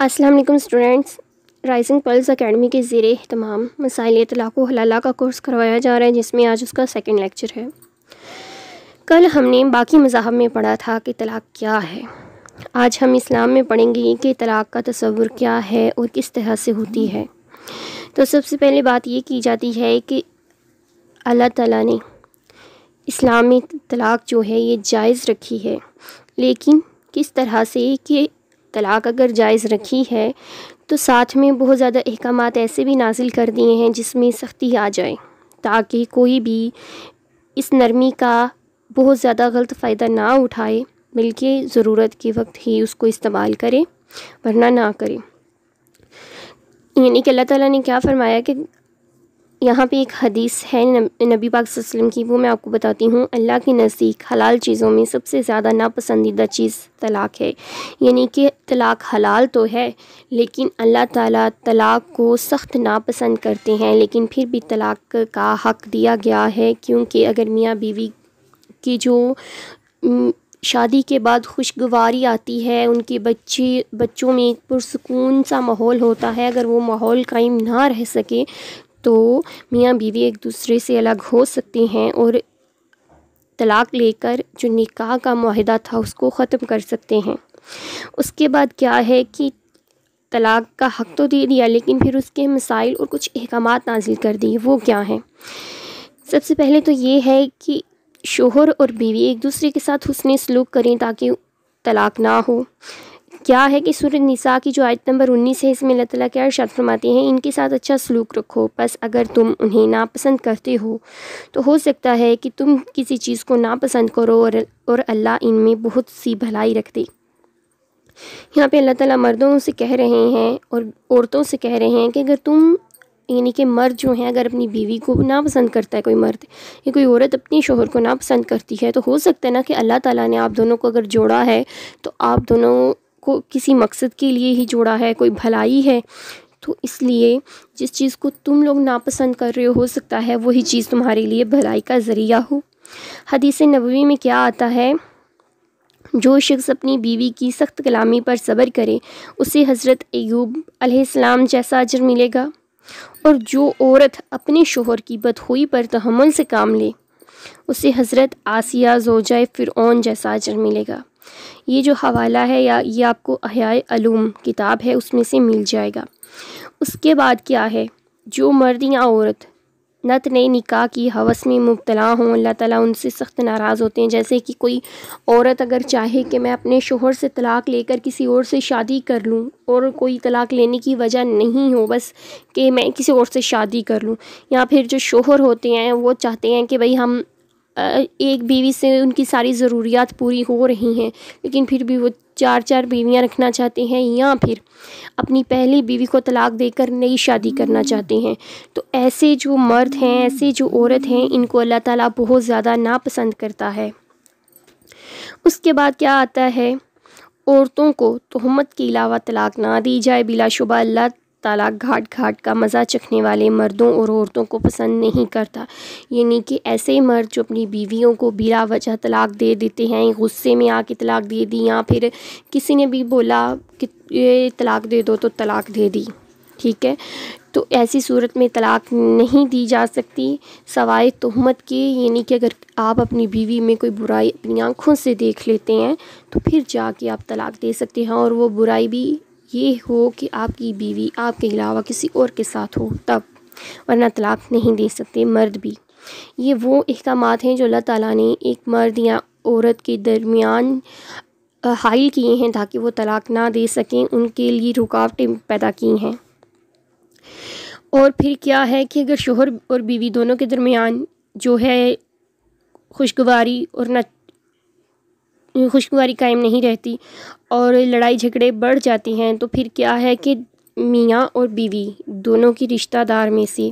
अस्सलाम वालेकुम students. Rising pulse academy के ज़ेर तमाम मसाइल तलाक़ हलाला का कोर्स करवाया जा रहा है, जिसमें आज उसका सेकेंड लेक्चर है। कल हमने बाकी मज़ाहब में पढ़ा था कि तलाक़ क्या है। आज हम इस्लाम में पढ़ेंगे कि तलाक़ का तस्वुर क्या है और किस तरह से होती है। तो सबसे पहले बात ये की जाती है कि अल्लाह ताला ने इस्लाम तलाक़ जो है, ये जायज़ रखी है। लेकिन किस तरह से कि तलाक़ अगर जायज़ रखी है तो साथ में बहुत ज़्यादा अहकाम ऐसे भी नाजिल कर दिए हैं जिसमें सख्ती आ जाए, ताकि कोई भी इस नरमी का बहुत ज़्यादा गलत फ़ायदा ना उठाए, बल्कि ज़रूरत के वक्त ही उसको इस्तेमाल करें, वरना ना करे। यानी कि अल्लाह ताला ने क्या फ़रमाया कि यहाँ पे एक हदीस है नबी पाक वसल्लम की, वो मैं आपको बताती हूँ। अल्लाह के नज़दीक हलाल चीज़ों में सबसे ज़्यादा नापसंदीदा चीज़ तलाक़ है। यानी कि तलाक़ हलाल तो है, लेकिन अल्लाह ताला तलाक़ को सख्त नापसंद करते हैं। लेकिन फिर भी तलाक़ का हक़ दिया गया है, क्योंकि अगर मियाँ बीवी की जो शादी के बाद खुशगवारी आती है, उनके बच्चे, बच्चों में एक पुरसकून सा माहौल होता है। अगर वो माहौल कायम ना रह सके तो मियाँ बीवी एक दूसरे से अलग हो सकते हैं और तलाक़ लेकर जो निकाह का माहिदा था उसको ख़त्म कर सकते हैं। उसके बाद क्या है कि तलाक़ का हक़ तो दे दिया, लेकिन फिर उसके मसाइल और कुछ अहकाम नाजिल कर दिए, वो क्या हैं? सबसे पहले तो ये है कि शोहर और बीवी एक दूसरे के साथ हुसन सलूक करें ताकि तलाक़ ना हो। क्या है कि सूरज निसा की जो आयत नंबर उन्नीस है, इसमें अल्लाह ताला क्या इरशाद फरमाते हैं, इनके साथ अच्छा सलूक रखो, बस अगर तुम उन्हें नापसंद करते हो तो हो सकता है कि तुम किसी चीज़ को नापसंद करो और और अल्लाह इनमें बहुत सी भलाई रख दे यहाँ पे अल्लाह ताला मर्दों से कह रहे हैं और औरतों से कह रहे हैं कि अगर तुम, यानी कि मर्द जो हैं, अगर अपनी बीवी को ना पसंद करता है, कोई मर्द, या कोई औरत अपनी शोहर को ना पसंद करती है तो हो सकता है ना कि अल्लाह ताला ने आप दोनों को अगर जोड़ा है तो आप दोनों को किसी मकसद के लिए ही जोड़ा है, कोई भलाई है तो इसलिए जिस चीज़ को तुम लोग नापसंद कर रहे हो हो सकता है वही चीज़ तुम्हारे लिए भलाई का ज़रिया हो। हदीस नबवी में क्या आता है? जो शख्स अपनी बीवी की सख्त कलामी पर सब्र करे, उसे हज़रत अयूब अलैहिस्सलाम जैसा अजर मिलेगा। और जो औरत अपने शोहर की बदखोई पर तहमल से काम ले, उसे हज़रत आसिया जोजाए फ़िरौन जैसा अजर मिलेगा। ये जो हवाला है या ये आपको अहयाए किताब है, उसमें से मिल जाएगा। उसके बाद क्या है? जो मर्द या औरत नत नए निकाह की हवस में मुबतला हों, अल्लाह ताला उनसे सख्त नाराज़ होते हैं। जैसे कि कोई औरत अगर चाहे कि मैं अपने शोहर से तलाक़ लेकर किसी और से शादी कर लूँ और कोई तलाक़ लेने की वजह नहीं हो, बस कि मैं किसी और से शादी कर लूँ। या फिर जो शोहर होते हैं, वो चाहते हैं कि भाई हम एक बीवी से उनकी सारी ज़रूरियात पूरी हो रही हैं, लेकिन फिर भी वो चार चार बीवियाँ रखना चाहते हैं या फिर अपनी पहली बीवी को तलाक देकर नई शादी करना चाहते हैं। तो ऐसे जो मर्द हैं, ऐसे जो औरत हैं, इनको अल्लाह ताला बहुत ज़्यादा नापसंद करता है। उसके बाद क्या आता है? औरतों को तहमत के अलावा तलाक ना दी जाए बिलाशुबा। अल्लाह ताला घाट घाट का मज़ा चखने वाले मर्दों और औरतों को पसंद नहीं करता। यानी कि ऐसे मर्द जो अपनी बीवियों को बिला वजह तलाक दे देते हैं, गुस्से में आके तलाक दे दी या फिर किसी ने भी बोला कि ये तलाक दे दो तो तलाक दे दी, ठीक है? तो ऐसी सूरत में तलाक नहीं दी जा सकती, सवाए तहमत के। यानी कि अगर आप अपनी बीवी में कोई बुराई अपनी आँखों से देख लेते हैं तो फिर जाके आप तलाक दे सकते हैं और वो बुराई भी ये हो कि आपकी बीवी आपके अलावा किसी और के साथ हो, तब वरना तलाक नहीं दे सकते मर्द भी। ये वो अहकाम हैं जो अल्लाह ताला ने एक मर्द या औरत के दरमियान हाइल किए हैं ताकि वो तलाक ना दे सकें, उनके लिए रुकावटें पैदा की हैं। और फिर क्या है कि अगर शोहर और बीवी दोनों के दरमियान जो है खुशगवारी और न खुशगवारी कायम नहीं रहती और लड़ाई झगड़े बढ़ जाती हैं तो फिर क्या है कि मियाँ और बीवी दोनों की रिश्तेदार में से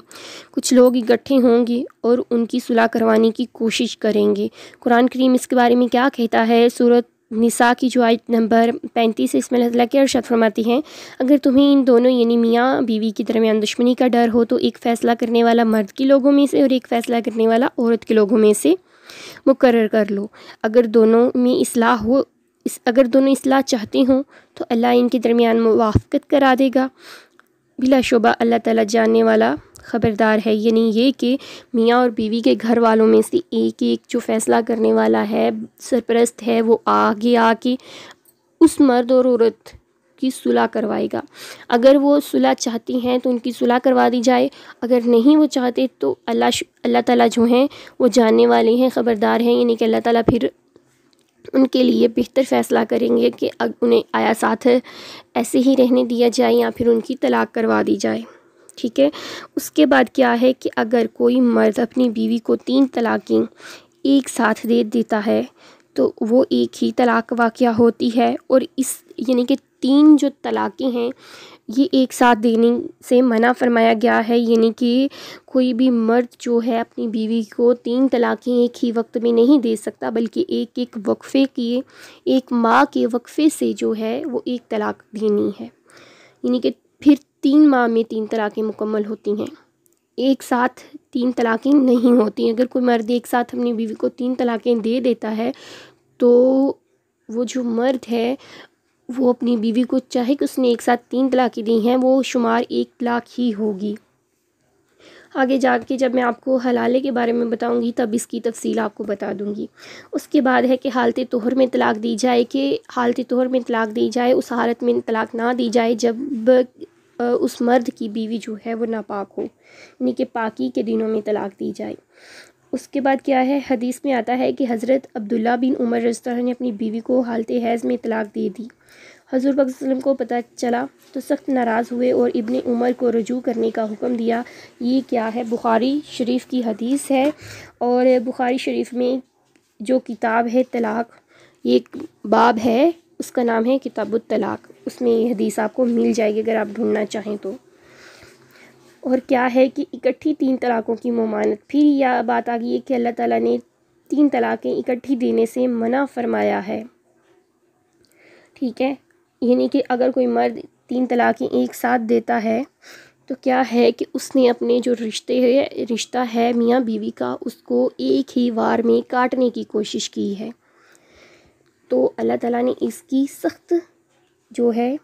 कुछ लोग इकट्ठे होंगे और उनकी सुलह करवाने की कोशिश करेंगे। कुरान करीम इसके बारे में क्या कहता है? सूरत निसा की जो आयत नंबर पैंतीस इसमें अल्लाह के अरशद फरमाती हैं, अगर तुम्हें इन दोनों, यानी मियाँ, बीवी के दरमियान दुश्मनी का डर हो तो एक फ़ैसला करने वाला मर्द के लोगों में से और एक फ़ैसला करने वाला औरत के लोगों में से मुकर कर लो। अगर दोनों में असलाह हो, इस, अगर दोनों असलाह चाहते हों तो अल्लाह इनके दरमियान मुवाफ़त करा देगा। बिलाशुबा अल्लाह ताला जानने वाला ख़बरदार है, यानी ये कि मियाँ और बीवी के घर वालों में से एक एक जो फ़ैसला करने वाला है, सरपरस्त है, वो आगे आके उस मर्द और औरत की सुलह करवाएगा। अगर वो सुलह चाहती हैं तो उनकी सुलह करवा दी जाए। अगर नहीं वो चाहते तो अल्लाह अल्लाह ताला जो हैं, वो जानने वाले हैं, ख़बरदार हैं। यानी कि अल्लाह ताला फिर उनके लिए बेहतर फ़ैसला करेंगे कि उन्हें आया साथ ऐसे ही रहने दिया जाए या फिर उनकी तलाक करवा दी जाए। ठीक है? उसके बाद क्या है कि अगर कोई मर्द अपनी बीवी को तीन तलाक़ें एक साथ दे देता है तो वो एक ही तलाक वाक़ होती है और इस, यानी कि तीन जो तलाक़ें हैं, ये एक साथ देने से मना फरमाया गया है। यानी कि कोई भी मर्द जो है अपनी बीवी को तीन तलाक़ें एक ही वक्त में नहीं दे सकता, बल्कि एक एक वक्फ़े के, एक माह के वक्फ़े से जो है वो एक तलाक़ देनी है। यानी कि फिर तीन माह में तीन तलाक़ें मुकम्मल होती हैं। एक साथ तीन तलाक़ें नहीं होती अगर कोई मर्द एक साथ अपनी बीवी को तीन तलाक़ें दे देता है तो वो जो मर्द है, वो अपनी बीवी को चाहे कि उसने एक साथ तीन तलाक़ें दी हैं, वो शुमार एक तलाक ही होगी। आगे जाके जब मैं आपको हलाले के बारे में बताऊँगी, तब इसकी तफसील आपको बता दूँगी। उसके बाद है कि हालत तोहर में तलाक दी जाए कि हालत तोहर में तलाक दी जाए, उस हालत में तलाक ना दी जाए जब उस मर्द की बीवी जो है वो नापाक हो, यानी कि पाकी के दिनों में तलाक दी जाए। उसके बाद क्या है? हदीस में आता है कि हज़रत अब्दुल्ला बिन उमर रस्ता ने अपनी बीवी को हालत हैज़ में तलाक दे दी। हजूर वसल्लम को पता चला तो सख्त नाराज़ हुए और इबन उमर को रजू करने का हुक्म दिया। ये क्या है? बुखारी शरीफ की हदीस है और बुखारी शरीफ में जो किताब है तलाक़, ये एक बाब है। उसका नाम है किताब तलाक़ उसमें ये हदीस आपको मिल जाएगी अगर आप ढूंढना चाहें तो। और क्या है कि इकट्ठी तीन तलाक़ों की ममानत। फिर यह बात आ गई है कि अल्लाह ताला ने तीन तलाक़ें इकट्ठी देने से मना फरमाया है। ठीक है? यानी कि अगर कोई मर्द तीन तलाक़ें एक साथ देता है तो क्या है कि उसने अपने जो रिश्ते है, रिश्ता है मियाँ बीवी का, उसको एक ही वार में काटने की कोशिश की है। तो अल्लाह ताला ने इसकी सख्त जो है,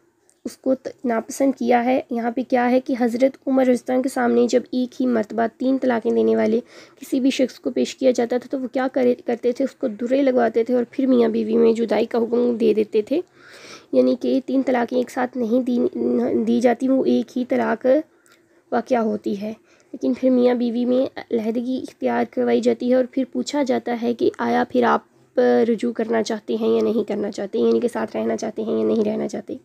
उसको नापसंद किया है। यहाँ पे क्या है कि हज़रत उमर रस्तान के सामने जब एक ही मरतबा, तीन तलाक़ें देने वाले किसी भी शख्स को पेश किया जाता था तो वो क्या करे, करते थे, उसको दुरे लगवाते थे और फिर मियाँ बीवी में जुदाई का हुक्म दे देते थे। यानी कि तीन तलाक़ें एक साथ नहीं दी दी जाती, वो एक ही तलाक़ वाक़ होती है। लेकिन फिर मियाँ बीवी में लहदगी इख्तियार करवाई जाती है और फिर पूछा जाता है कि, आया फिर आप रुजू करना चाहते हैं या नहीं करना चाहते, यानी कि साथ रहना चाहते हैं या नहीं रहना चाहते।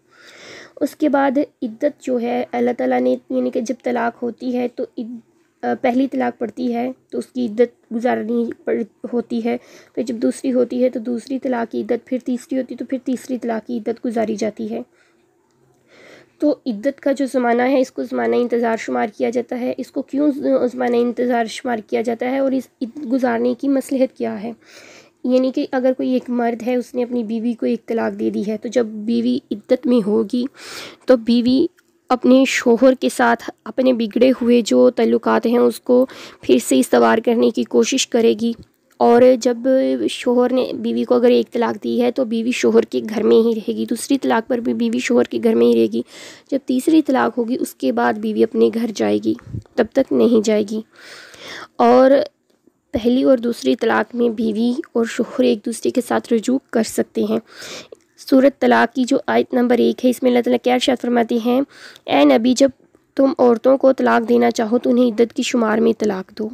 उसके बाद इद्दत जो है, अल्लाह ताला ने, यानी कि जब तलाक़ होती है तो पहली तलाक़ पड़ती है तो उसकी इद्दत गुजारनी होती है। फिर जब दूसरी होती है तो दूसरी तलाक़ की इद्दत, फिर तीसरी होती है तो फिर तीसरी तलाक़ की इद्दत गुजारी जाती है। तो इद्दत का जो ज़माना है, इसको ज़माना इंतज़ार शुमार किया जाता है। इसको क्यों ज़माना इंतज़ार शुमार किया जाता है और इस गुजारने की मसलहत क्या है? यानी कि अगर कोई एक मर्द है, उसने अपनी बीवी को एक तलाक दे दी है तो जब बीवी इद्दत में होगी तो बीवी अपने शोहर के साथ, अपने बिगड़े हुए जो तल्लुकात हैं, उसको फिर से इस्तवार करने की कोशिश करेगी। और जब शोहर ने, बीवी को अगर एक तलाक दी है तो बीवी शोहर के घर में ही रहेगी। दूसरी तलाक पर भी बीवी शोहर के घर में ही रहेगी। जब तीसरी तलाक होगी, उसके बाद बीवी अपने घर जाएगी, तब तक नहीं जाएगी। और पहली और दूसरी तलाक में बीवी और शोहर एक दूसरे के साथ रजू कर सकते हैं। सूरत तलाक की जो आयत नंबर एक है, इसमें अल्लाह ताला क्या शायद फरमाती हैं ए नबी, जब तुम औरतों को तलाक देना चाहो तो उन्हें इद्दत की शुमार में तलाक दो।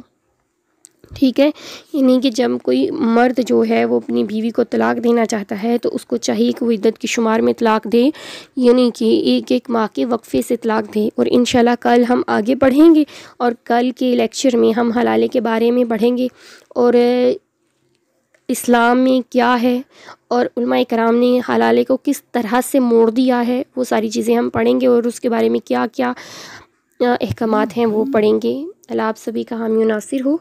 ठीक है? यानी कि जब कोई मर्द जो है, वो अपनी बीवी को तलाक देना चाहता है तो उसको चाहिए कि वो इद्दत की शुमार में तलाक दे, यानी कि एक एक माह के वक्फ़े से तलाक दे। और इन कल हम आगे बढ़ेंगे और कल के लेक्चर में हम हलाले के बारे में बढ़ेंगे। और, इस्लाम में क्या है? और कराम ने हलाले को किस तरह से मोड़ दिया है? वो सारी चीज़ें हम पढ़ेंगे और उसके बारे में क्या क्या अहकाम हैं वो पढ़ेंगे। अल्लाह आप सभी का हामी नासिर हो।